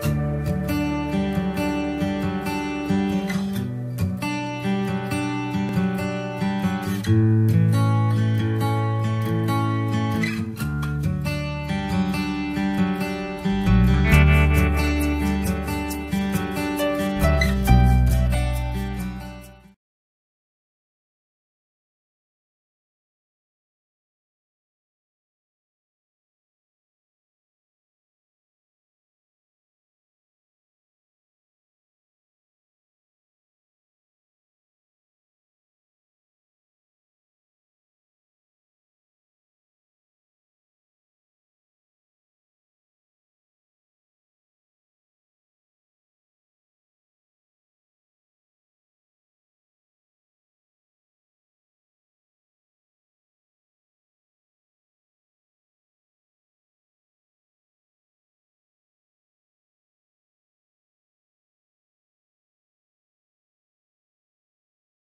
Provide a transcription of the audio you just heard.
Bye.